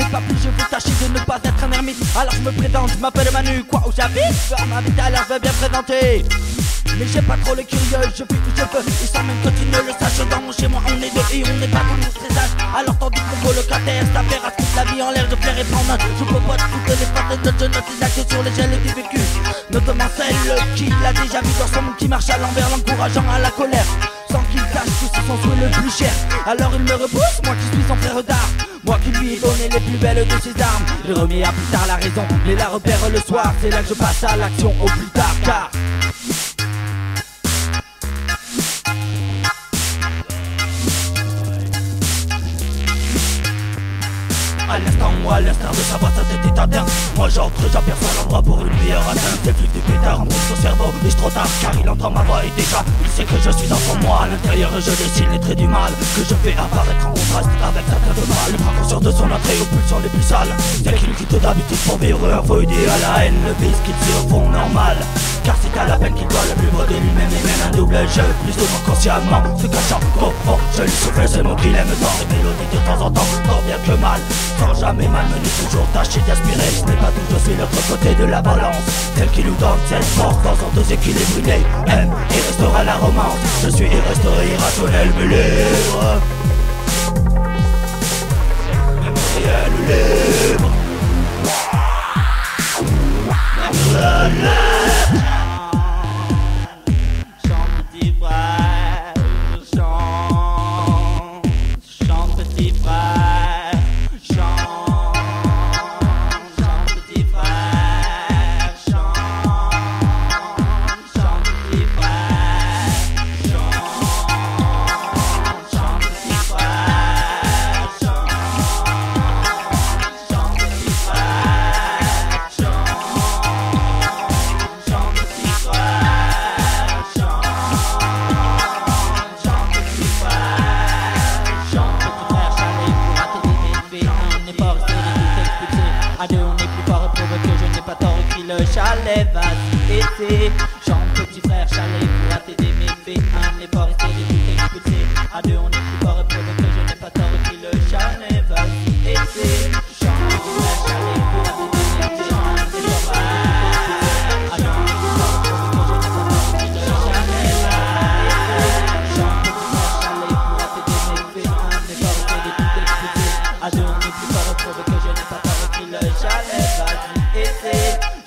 mais pas plus, je veux tâcher de ne pas être un ermite. Alors je me présente, je m'appelle Manu, quoi où j'habite? Je veux m'inviter, alors je bien présenter. Mais j'ai pas trop les curieux, je fais où je peux Et sans même que tu ne le saches Dans mon chez moi on est deux et on n'est pas dans nos stressage Alors tandis que mon colocataire s'affaire à toute la vie en l'air Je plairais prendre Je pas toutes les pattes de je note les actes sur les gels du vécu. Notamment celle qui l'a déjà vu dans son monde qui marche à l'envers L'encourageant à la colère Sans qu'il sache que c'est son souhait le plus cher Alors il me repousse, moi qui suis son frère d'art. Moi qui lui ai donné les plus belles de ses armes. J'ai remis à plus tard la raison Mais la repère le soir. C'est là que je passe à l'action au plus tard car À l'instant, moi, à de sa voix, tête est interne. Moi j'entre, j'aperçois l'endroit pour une meilleure atteinte Des flics du pétard monte son cerveau, et trop tard Car il entend ma voix. Et déjà, il sait que je suis son moi. À l'intérieur, je dessine les traits du mal Que je fais apparaître en contraste avec sa tête de mal conscience de son entrée aux pulsions les plus sales. C'est qu'il quitte d'habitude pour un faux à la haine Le vice qu'il se fond normal jeu Plus souvent consciemment, se cachant fond Je lui souffle ces mots qu'il aime tant. Les mélodies de temps en temps, tant bien que mal. Sans jamais malmener, toujours tâcher d'aspirer. Ce n'est pas tout, je suis l'autre côté de la balance. Tel qui nous donne cette force dans un déséquilibre Il aime et restera la romance. Je suis et irrationnel mais libre À deux on est plus fort et je n'ai pas tort Écris le chalet va s'étêter Chante petit frère chalet pour rater des méfaits Un effort essayer de tout expulser À deux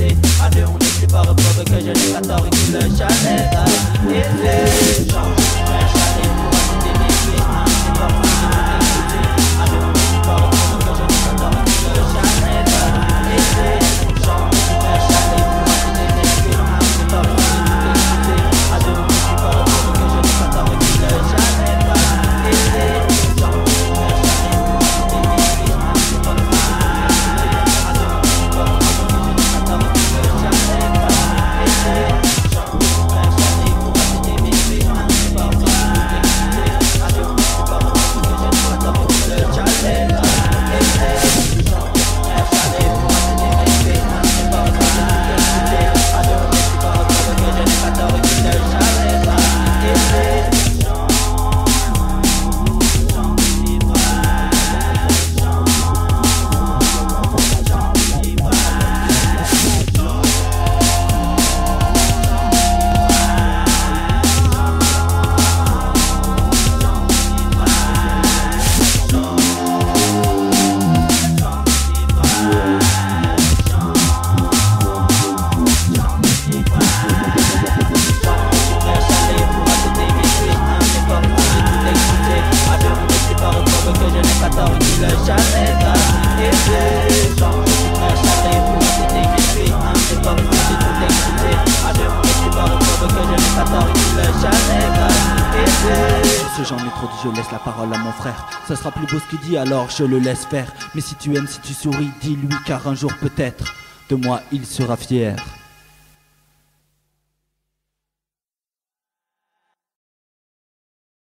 de tout expulser. À deux, on est plus fort, prouve que je n'ai pas tort, écrit le chalet, vas-y, essaie. Chante, je laisse la parole à mon frère. Ça sera plus beau ce qu'il dit, alors je le laisse faire. Mais si tu aimes, si tu souris, dis-lui, car un jour peut-être, de moi il sera fier.